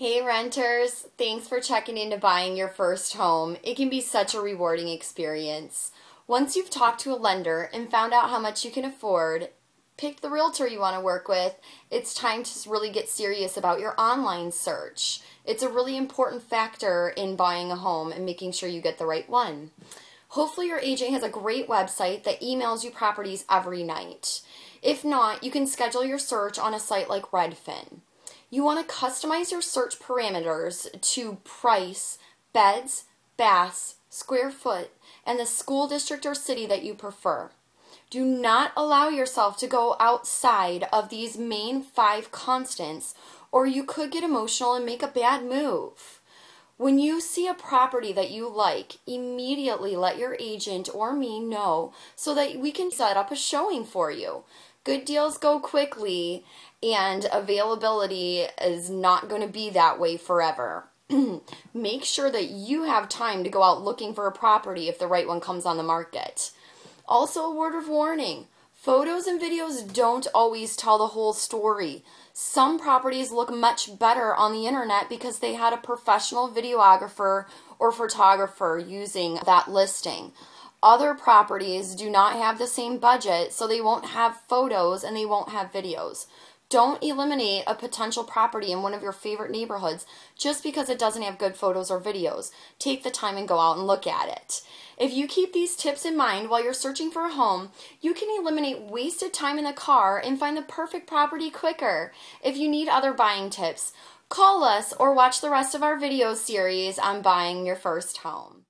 Hey renters, thanks for checking into buying your first home. It can be such a rewarding experience. Once you've talked to a lender and found out how much you can afford, pick the realtor you want to work with, it's time to really get serious about your online search. It's a really important factor in buying a home and making sure you get the right one. Hopefully your agent has a great website that emails you properties every night. If not, you can schedule your search on a site like Redfin. You want to customize your search parameters to price, beds, baths, square foot, and the school district or city that you prefer. Do not allow yourself to go outside of these main five constants, or you could get emotional and make a bad move. When you see a property that you like, immediately let your agent or me know so that we can set up a showing for you. Good deals go quickly, and availability is not going to be that way forever. Make sure that you have time to go out looking for a property if the right one comes on the market. Also, a word of warning photos and videos don't always tell the whole story. Some properties look much better on the internet because they had a professional videographer or photographer using that listing. Other properties do not have the same budget, so they won't have photos and they won't have videos. Don't eliminate a potential property in one of your favorite neighborhoods just because it doesn't have good photos or videos. Take the time and go out and look at it. If you keep these tips in mind while you're searching for a home, you can eliminate wasted time in the car and find the perfect property quicker. If you need other buying tips, call us or watch the rest of our video series on buying your first home.